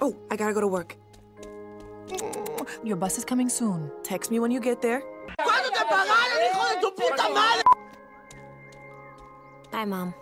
Oh, I gotta go to work. Your bus is coming soon. Text me when you get there. Bye, Mom.